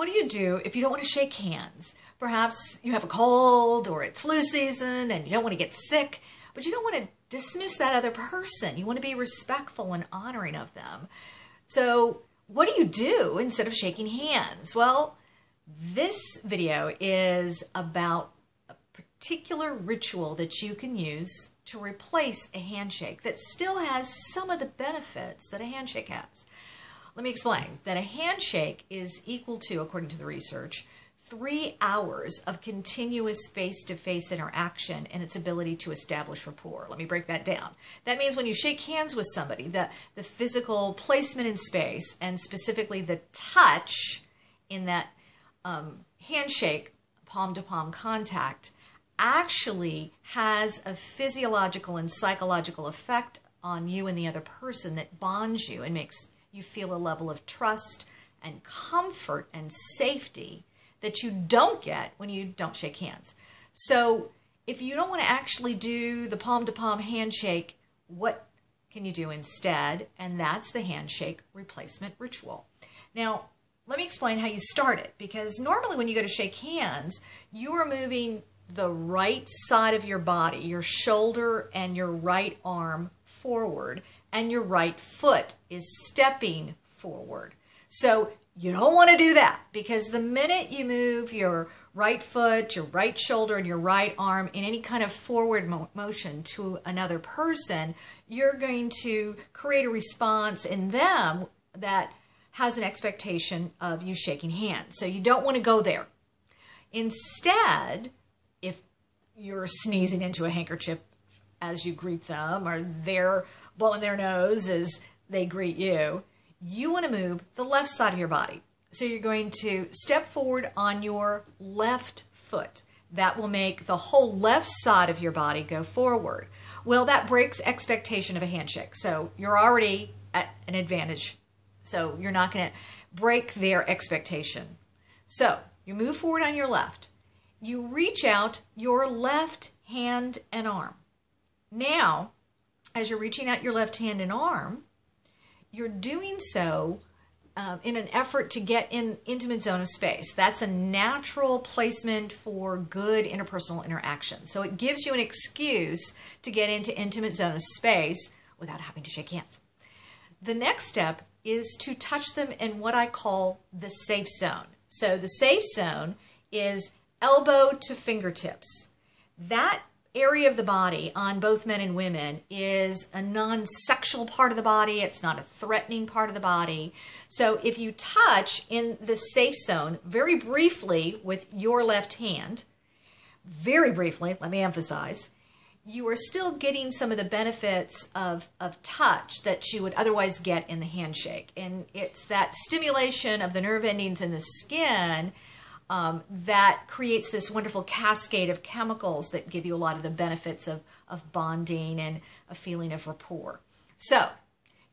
what do you do if you don't want to shake hands? Perhaps you have a cold or it's flu season and you don't want to get sick, but you don't want to dismiss that other person. You want to be respectful and honoring of them. So, what do you do instead of shaking hands? Well, this video is about a particular ritual that you can use to replace a handshake that still has some of the benefits that a handshake has. Let me explain that a handshake is equal to, according to the research, three hours of continuous face to face interaction and its ability to establish rapport. Let me break that down. That means when you shake hands with somebody, the, the physical placement in space and specifically the touch in that um, handshake, palm to palm contact, actually has a physiological and psychological effect on you and the other person that bonds you and makes you feel a level of trust and comfort and safety that you don't get when you don't shake hands. So, if you don't want to actually do the palm to palm handshake, what can you do instead? And that's the handshake replacement ritual. Now, let me explain how you start it because normally when you go to shake hands, you are moving the right side of your body, your shoulder and your right arm forward, and your right foot is stepping forward. So you don't want to do that because the minute you move your right foot, your right shoulder, and your right arm in any kind of forward mo motion to another person, you're going to create a response in them that has an expectation of you shaking hands. So you don't want to go there. Instead, if you're sneezing into a handkerchief as you greet them, or they're blowing their nose as they greet you, you want to move the left side of your body. So you're going to step forward on your left foot. That will make the whole left side of your body go forward. Well, that breaks expectation of a handshake. So you're already at an advantage. So you're not going to break their expectation. So you move forward on your left. You reach out your left hand and arm. Now, as you're reaching out your left hand and arm, you're doing so um, in an effort to get in intimate zone of space. That's a natural placement for good interpersonal interaction. So it gives you an excuse to get into intimate zone of space without having to shake hands. The next step is to touch them in what I call the safe zone. So the safe zone is elbow to fingertips. That area of the body on both men and women is a non-sexual part of the body. It's not a threatening part of the body. So if you touch in the safe zone very briefly with your left hand, very briefly, let me emphasize, you are still getting some of the benefits of, of touch that you would otherwise get in the handshake. And it's that stimulation of the nerve endings in the skin um, that creates this wonderful cascade of chemicals that give you a lot of the benefits of, of bonding and a feeling of rapport. So,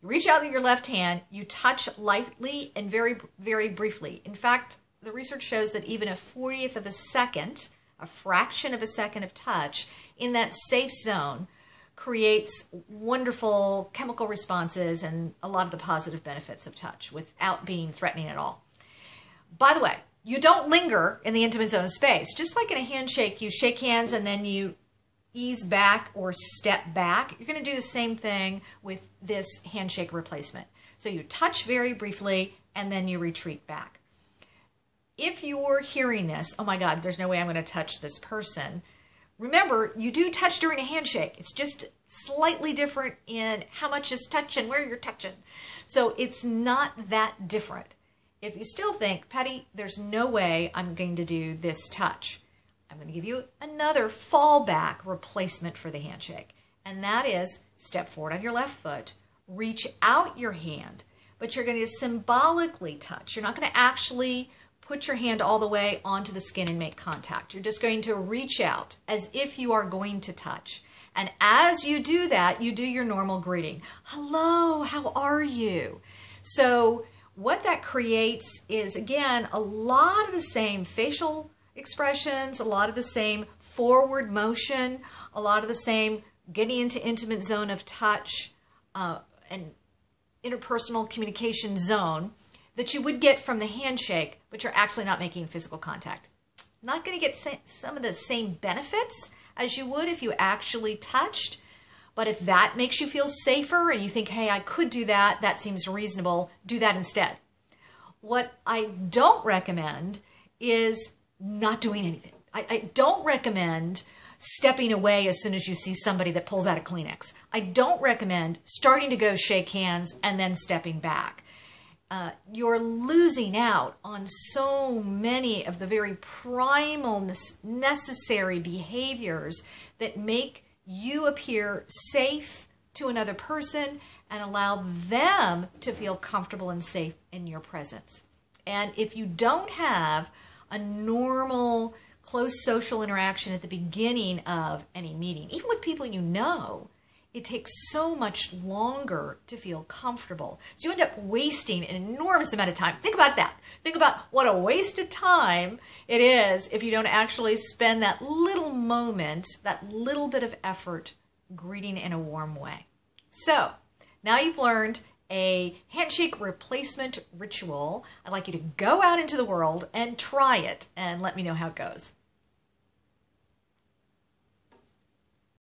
you reach out with your left hand, you touch lightly and very, very briefly. In fact, the research shows that even a 40th of a second, a fraction of a second of touch in that safe zone creates wonderful chemical responses and a lot of the positive benefits of touch without being threatening at all. By the way, you don't linger in the intimate zone of space. Just like in a handshake, you shake hands and then you ease back or step back. You're going to do the same thing with this handshake replacement. So you touch very briefly and then you retreat back. If you're hearing this, oh my God, there's no way I'm going to touch this person. Remember, you do touch during a handshake. It's just slightly different in how much is touching, where you're touching. So it's not that different. If you still think, Patti, there's no way I'm going to do this touch, I'm going to give you another fallback replacement for the handshake. And that is step forward on your left foot, reach out your hand, but you're going to symbolically touch. You're not going to actually put your hand all the way onto the skin and make contact. You're just going to reach out as if you are going to touch. And as you do that, you do your normal greeting. Hello, how are you? So what that creates is, again, a lot of the same facial expressions, a lot of the same forward motion, a lot of the same getting into intimate zone of touch uh, and interpersonal communication zone that you would get from the handshake, but you're actually not making physical contact. Not going to get some of the same benefits as you would if you actually touched. But if that makes you feel safer and you think, hey, I could do that, that seems reasonable, do that instead. What I don't recommend is not doing anything. I, I don't recommend stepping away as soon as you see somebody that pulls out a Kleenex. I don't recommend starting to go shake hands and then stepping back. Uh, you're losing out on so many of the very primal necessary behaviors that make you appear safe to another person and allow them to feel comfortable and safe in your presence. And if you don't have a normal, close social interaction at the beginning of any meeting, even with people you know, it takes so much longer to feel comfortable. So you end up wasting an enormous amount of time. Think about that. Think about what a waste of time it is if you don't actually spend that little moment, that little bit of effort greeting in a warm way. So now you've learned a handshake replacement ritual. I'd like you to go out into the world and try it and let me know how it goes.